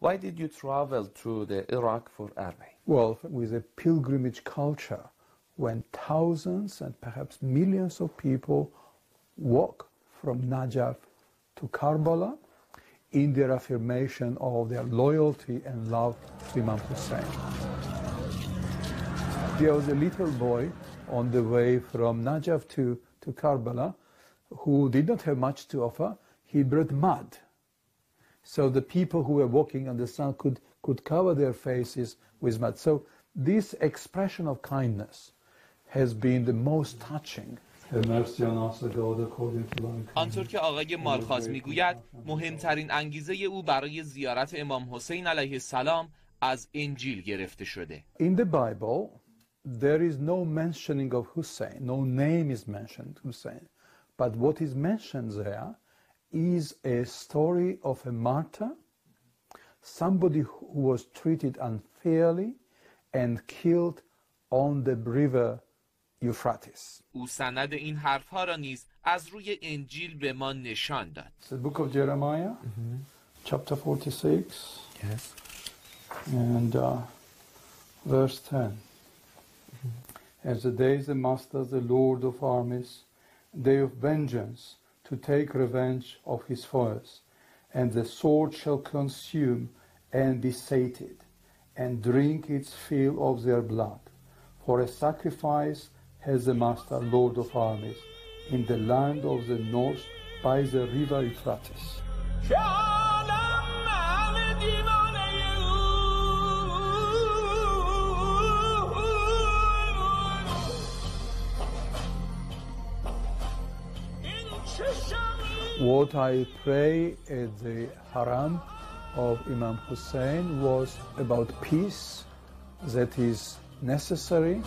Why did you travel to the Iraq for Arbaeen? Well, with a pilgrimage culture, when thousands and perhaps millions of people walk from Najaf to Karbala in their affirmation of their loyalty and love to Imam Hussein. There was a little boy on the way from Najaf to, to Karbala who did not have much to offer. He brought mud. So the people who were walking on the sun could, could cover their faces with mud. So this expression of kindness has been the most touching. آنطور که آقای مالخاز میگوید مهمترین انگیزه او برای زیارت امام حسین علیه السلام از انجیل گرفته شده In the Bible, there is no mentioning of Hussein, no name is mentioned Hussein. But what is mentioned there is a story of a martyr, somebody who was treated unfairly and killed on the river Euphrates. او سند این حرفها را نیز از روی انجیل به ما نشان داد It's the book of Jeremiah, chapter 46, Yes. and uh, verse 10. As the days the master, the Lord of armies, day of vengeance, to take revenge of his foes, and the sword shall consume and be sated, and drink its fill of their blood. For a sacrifice has the master, Lord of armies, in the land of the north by the river Euphrates. What I pray at the haram of Imam Hussein was about peace that is necessary